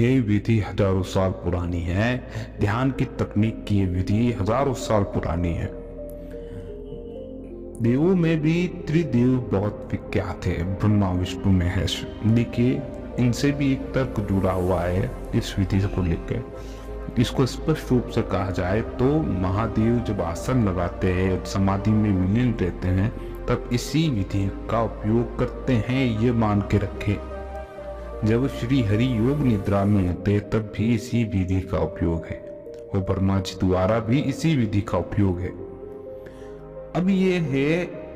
ये विधि हज़ारों साल पुरानी है। ध्यान की तकनीक की ये विधि हज़ारों साल पुरानी है। देवों में भी त्रिदेव बहुत विख्यात है। ब्रह्मा, विष्णु, महेश देखिए इनसे भी एक तर्क जुड़ा हुआ है इस विधि को लेकर। इसको स्पष्ट रूप से कहा जाए तो महादेव जब आसन लगाते हैं समाधि में विलीन रहते हैं, तब इसी विधि का उपयोग करते हैं, ये मान के रखें। जब श्री हरि योग निद्रा में होते तब भी इसी विधि का उपयोग है। और ब्रह्मा जी द्वारा भी इसी विधि का उपयोग है। अब ये है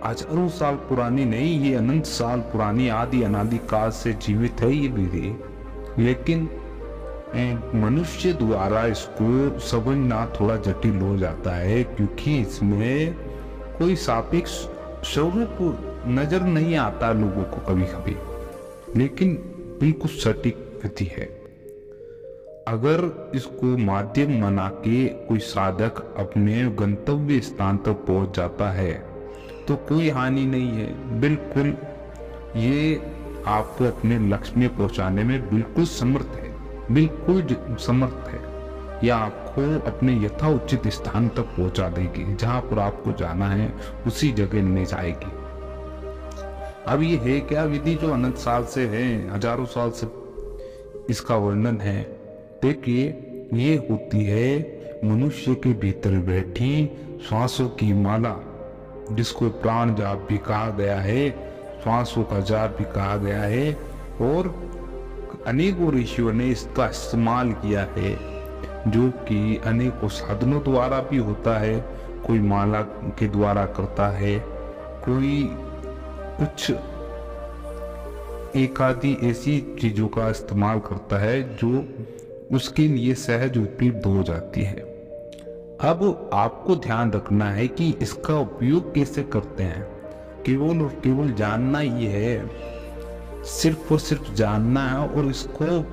हज़ारों साल पुरानी नहीं, ये अनंत साल पुरानी आदि अनादि काल से जीवित है ये विधि। लेकिन मनुष्य द्वारा इसको समझना थोड़ा जटिल हो जाता है, क्योंकि इसमें कोई सापेक्ष स्वरूप नज़र नहीं आता लोगों को कभी कभी लेकिन बिल्कुल सटीक विधि है। अगर इसको माध्यम बना के कोई साधक अपने गंतव्य स्थान तक पहुँच जाता है तो कोई हानि नहीं है। बिल्कुल, ये आपको अपने लक्ष्य में पहुँचाने में बिल्कुल समर्थ है। बिल्कुल समर्थ है। या आपको अपने यथा उचित स्थान तक पहुँचा देगी। जहाँ पर आपको जाना है, उसी जगह ले जाएगी। अब ये है क्या विधि जो अनंत साल से है, हज़ारों साल से? इसका वर्णन है, देखिए, ये होती है मनुष्य के भीतर बैठी श्वासों की माला, जिसको प्राण जाप भी कहा गया है, श्वासों का जाप भी कहा गया है, और अनेकों ऋषियों ने इसका इस्तेमाल किया है, जो कि अनेकों साधनों द्वारा भी होता है, कोई माला के द्वारा करता है, कोई कुछ एक आदि ऐसी चीज़ों का इस्तेमाल करता है जो उसके लिए सहज उपलब्ध हो जाती है। अब आपको ध्यान रखना है कि इसका उपयोग कैसे करते हैं। केवल और केवल जानना ये है। सिर्फ़ और सिर्फ़ जानना है और इसको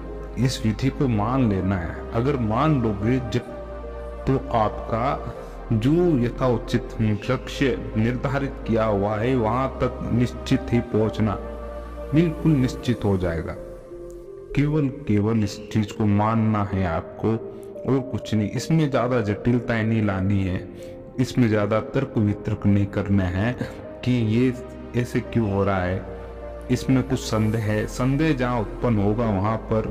इस विधि को मान लेना है। अगर मान लोगे जब तो आपका जो यथाउचित लक्ष्य निर्धारित किया हुआ है, वहाँ तक निश्चित ही पहुँचना बिल्कुल निश्चित हो जाएगा। केवल केवल इस चीज़ को मानना है आपको, और कुछ नहीं। इसमें ज़्यादा जटिलताएँ नहीं लानी है। इसमें ज़्यादा तर्क वितर्क नहीं करना है कि ये ऐसे क्यों हो रहा है। इसमें कुछ संदेह है। संदेह जहाँ उत्पन्न होगा, वहाँ पर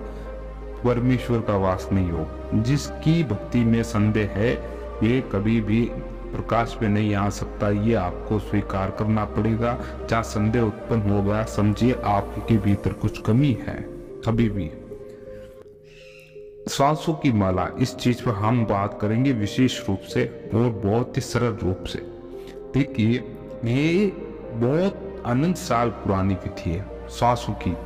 परमेश्वर का वास नहीं हो जिसकी भक्ति में संदेह है ये कभी भी प्रकाश में नहीं आ सकता, ये आपको स्वीकार करना पड़ेगा। जहाँ संदेह उत्पन्न हो गया समझिए आपके भीतर कुछ कमी है। कभी भी। श्वासों की माला, इस चीज़ पर हम बात करेंगे विशेष रूप से और बहुत ही सरल रूप से। देखिए, ये बहुत अनंत साल पुरानी विधि है श्वासों की।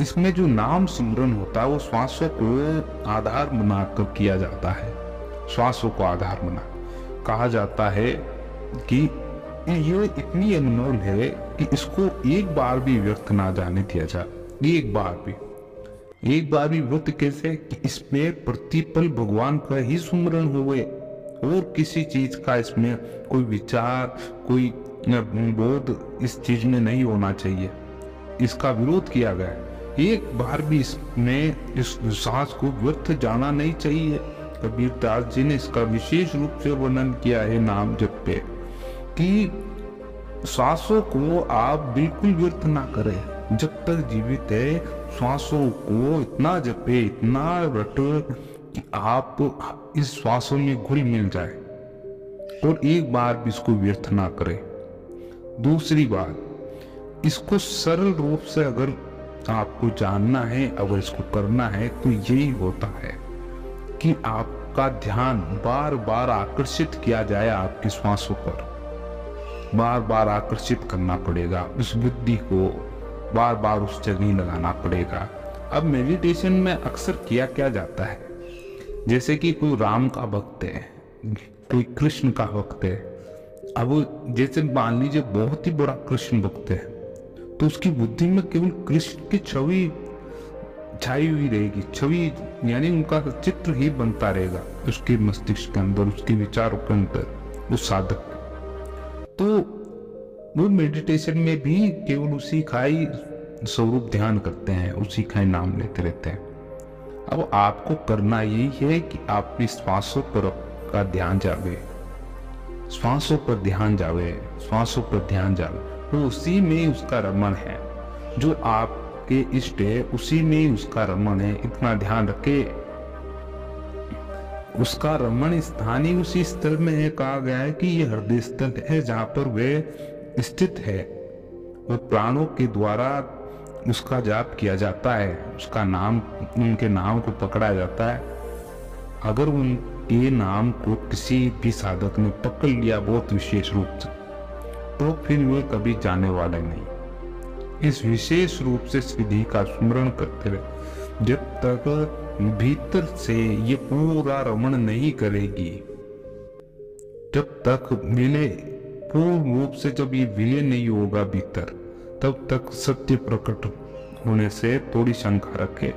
इसमें जो नाम सिमरन होता है, वो श्वासों को आधार बनाकर किया जाता है। श्वासों को आधार बना। कहा जाता है कि ये इतनी अनमोल है कि इसको एक बार भी व्यर्थ ना जाने दिया जाए एक बार भी। एक बार भी व्यर्थ कैसे? कि इसमें प्रतिपल भगवान का ही सुमरण हुए। और किसी चीज़ का इसमें कोई विचार, कोई बोध इस चीज़ में नहीं होना चाहिए। इसका विरोध किया गया एक बार भी इसमें इस सांस को व्यर्थ जाना नहीं चाहिए। कबीर दास जी ने इसका विशेष रूप से वर्णन किया है नाम जप पे कि श्वासों को आप बिल्कुल व्यर्थ ना करें। जब तक जीवित है श्वासों को इतना जपे, इतना रटे कि आप इस श्वासों में घुल मिल जाए और एक बार भी इसको व्यर्थ ना करें। दूसरी बात, इसको सरल रूप से अगर आपको जानना है, अगर इसको करना है तो यही होता है कि आपका ध्यान बार बार आकर्षित किया जाए आपकी श्वासों पर। बार बार आकर्षित करना पड़ेगा, उस बुद्धि को बार बार उस जगह लगाना पड़ेगा। अब मेडिटेशन में अक्सर किया क्या जाता है। जैसे कि कोई राम का भक्त है, कोई कृष्ण का भक्त है। अब जैसे मान लीजिए बहुत ही बड़ा कृष्ण भक्त है। तो उसकी बुद्धि में केवल कृष्ण की छवि छाई हुई रहेगी। छवि यानी उनका चित्र ही बनता रहेगा। उसके मस्तिष्क के अंदर, उसके विचारों के अंदर उस साधक। तो वो मेडिटेशन में भी केवल उसी खाई स्वरूप ध्यान करते हैं, उसी खाई नाम लेते रहते हैं। अब आपको करना यही है कि आप श्वासों पर का ध्यान जावे। श्वासों पर ध्यान जावे, श्वासों पर ध्यान जावे। तो उसी में उसका रमन है। जो आपके इष्ट है, उसी में उसका रमन है। इतना ध्यान रखे। उसका रमण स्थान ही उसी स्थल में है, कहा गया है कि यह हृदय स्थल है, जहाँ पर वे स्थित है वो प्राणों के द्वारा उसका जाप किया जाता है। उसका नाम, उनके नाम को पकड़ा जाता है। अगर उनके नाम को किसी भी साधक ने पकड़ लिया, बहुत विशेष रूप से। तो फिर वे कभी जाने वाले नहीं। इस विशेष रूप से सिद्धि का स्मरण करते रहे जब तक भीतर से ये पूरा रमण नहीं करेगी, जब तक विलय, पूर्ण रूप से जब ये विलय नहीं होगा भीतर, तब तक सत्य प्रकट होने से थोड़ी शंका रखे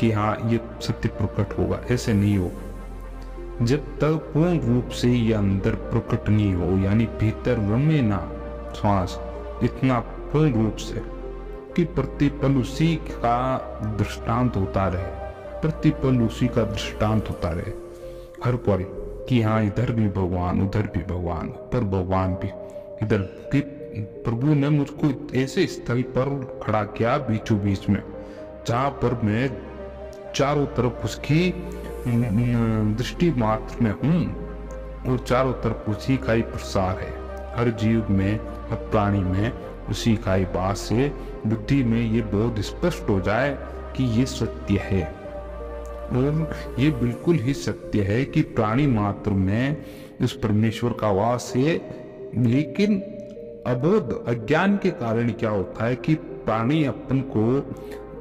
कि हाँ ये सत्य प्रकट होगा, ऐसे नहीं होगा। जब तक पूर्ण रूप से ये अंदर प्रकट नहीं हो, यानी भीतर रमे ना श्वास, इतना पूर्ण रूप से कि प्रतिपल उसी का दृष्टांत होता रहे। प्रतिपल उसी का दृष्टांत होता रहे। हर पल कि हाँ इधर भी भगवान, उधर भी भगवान पर भगवान भी। इधर कि प्रभु ने मुझको ऐसे स्थल पर खड़ा किया बीचों बीच में, जहाँ पर मैं चारों तरफ़ उसकी दृष्टि मात्र में हूँ, और चारों तरफ़ उसी का ही प्रसार है। हर जीव में, हर प्राणी में, उसी का ही बात से बुद्धि में ये बहुत स्पष्ट हो जाए कि ये सत्य है। और ये बिल्कुल ही सत्य है कि प्राणी मात्र में इस परमेश्वर का वास है, लेकिन अबोध, अज्ञान के कारण क्या होता है कि प्राणी अपन को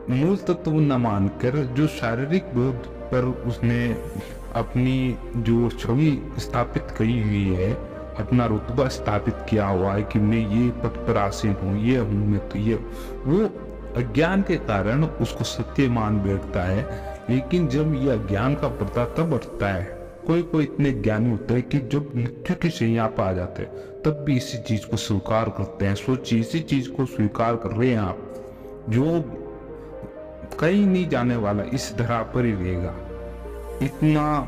मूल तत्व न मानकर जो शारीरिक बोध पर उसने अपनी जो छवि स्थापित करी हुई है अपना रुतबा स्थापित किया हुआ है कि मैं ये पद पर आसीन हूँ, ये हूँ मैं तो ये वो अज्ञान के कारण उसको सत्य मान बैठता है। लेकिन जब यह ज्ञान का पर्दा तब उठता है। कोई कोई इतने ज्ञानी होते हैं कि जब मृत्यु की शैया पर आ जाते हैं, तब भी इसी चीज़ को स्वीकार करते हैं। सोचिए, इसी चीज़ को स्वीकार कर रहे हैं आप। जो कहीं नहीं जाने वाला इस धरा पर ही रहेगा। इतना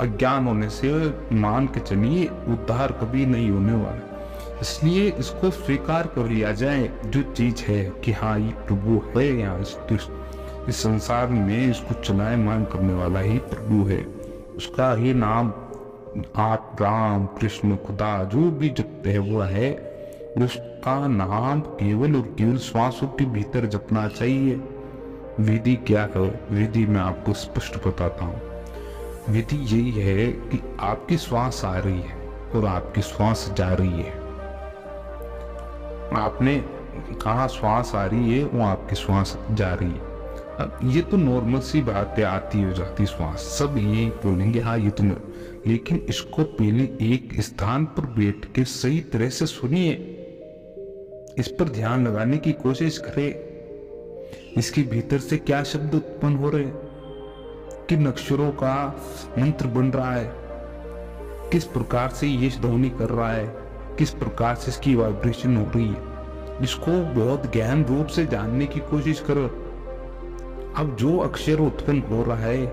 अज्ञान होने से मान के चलिए, उद्धार कभी नहीं होने वाला। इसलिए इसको स्वीकार कर लिया जाए, जो चीज़ है कि हाँ ये प्रभु है यहाँ इस इस संसार में इसको चलाए मान करने वाला ही प्रभु है। उसका ही नाम आप, राम, कृष्ण, खुदा, जो भी जपते है वो है। उसका नाम केवल और केवल श्वासों के भीतर जपना चाहिए। विधि क्या है? विधि मैं आपको स्पष्ट बताता हूँ। विधि यही है कि आपकी श्वास आ रही है और आपकी श्वास जा रही है। आपने कहा श्वास आ रही है, वो आपकी श्वास जा रही है। अब ये तो नॉर्मल सी बात है आती हो जाती श्वास। सब ये बोलेंगे हाँ ये तो लेकिन इसको पहले एक स्थान पर बैठ के सही तरह से सुनिए। इस पर ध्यान लगाने की कोशिश करें। इसके भीतर से क्या शब्द उत्पन्न हो रहे किन अक्षरों का मंत्र बन रहा है? किस प्रकार से ये ध्वनि कर रहा है? किस प्रकार से इसकी वाइब्रेशन हो रही है? इसको बहुत ज्ञान रूप से जानने की कोशिश करो। अब जो अक्षर उत्पन्न हो रहा है,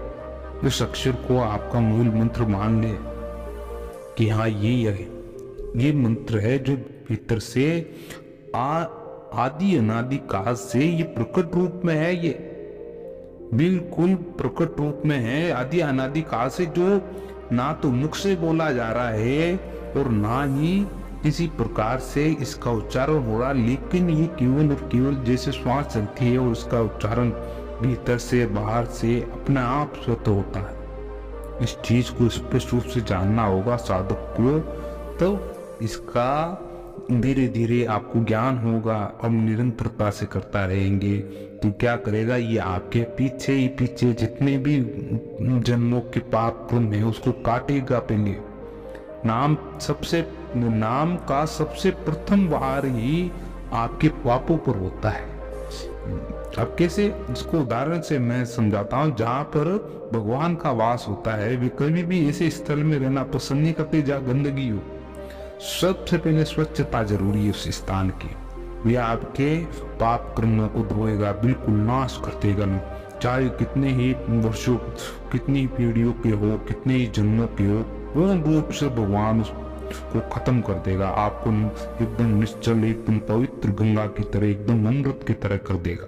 उस अक्षर को आपका मूल मंत्र मान ले कि हाँ ये है। ये मंत्र है जो भीतर से आ, आदि अनादि काल से ये प्रकट रूप में है, ये। बिल्कुल प्रकट रूप में है। आदि अनादि काल से जो ना तो मुख से बोला जा रहा है और ना ही किसी प्रकार से इसका उच्चारण हो रहा। लेकिन ये केवल और केवल जैसे श्वास चलती है और उसका उच्चारण भीतर से, बाहर से, अपने आप स्वतः होता है। इस चीज़ को स्पष्ट रूप से जानना होगा साधक को। तो इसका धीरे धीरे आपको ज्ञान होगा, अब निरंतरता से करता रहेंगे। तो क्या करेगा? ये आपके पीछे ही पीछे जितने भी जन्मों के पाप पुण्य है, उसको काटेगा पहले नाम सबसे, नाम का सबसे प्रथम वार ही आपके पापों पर होता है। अब कैसे? इसको उदाहरण से मैं समझाता हूँ। जहाँ पर भगवान का वास होता है, वे कभी भी ऐसे स्थल में रहना पसंद नहीं करते, जहाँ गंदगी हो। सबसे पहले स्वच्छता ज़रूरी है उस स्थान की। यह आपके पाप कर्मों को धोएगा, बिल्कुल नाश कर देगा। चाहे कितने ही वर्षों, कितनी पीढ़ियों के हो, कितने ही जन्मों के हो, पूर्ण रूप से भगवान को खत्म कर देगा। आपको एकदम निश्चल, एकदम पवित्र गंगा की तरह, एकदम अमृत की तरह कर देगा।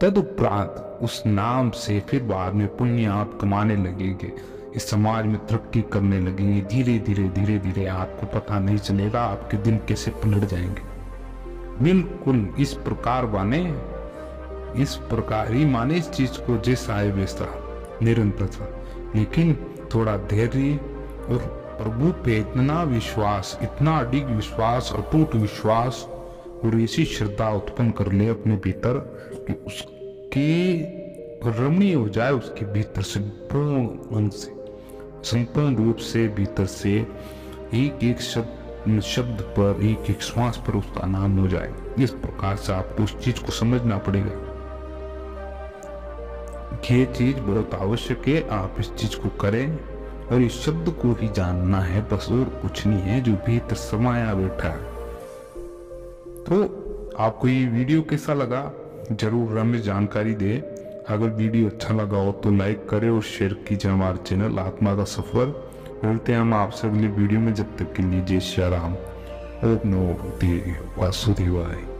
तदुपरांत उस नाम से फिर बाद में पुण्य आप कमाने लगेंगे। इस समाज में तरक्की करने लगेंगे धीरे धीरे धीरे धीरे आपको पता नहीं चलेगा आपके दिन कैसे पलट जाएँगे। बिल्कुल इस प्रकार माने, इस प्रकार ही माने इस चीज़ को जैसा है वैसा, निरंतर लेकिन थोड़ा धैर्य और प्रभु पे इतना विश्वास, इतना अडिग विश्वास, अटूट विश्वास और ऐसी श्रद्धा उत्पन्न कर ले अपने भीतर कि उसके रमणीय हो जाए, उसके भीतर से पूर्ण से। संपूर्ण रूप से भीतर से एक एक शब्द शब्द पर, एक एक श्वास पर उसका नाम हो जाए। इस प्रकार से आपको उस चीज़ को समझना पड़ेगा। ये चीज़ बहुत आवश्यक है, आप इस चीज़ को करें और इस शब्द को ही जानना है, बस और कुछ नहीं है, जो भीतर समाया बैठा है। तो आपको ये वीडियो कैसा लगा, ज़रूर हमें जानकारी दे। अगर वीडियो अच्छा लगा हो तो लाइक करें और शेयर कीजिए हमारे चैनल आत्मा का सफ़र। मिलते हैं हम आपसे अगली वीडियो में, जब तक के लिए जय श्री राम। ओम नो वासुदेवाय।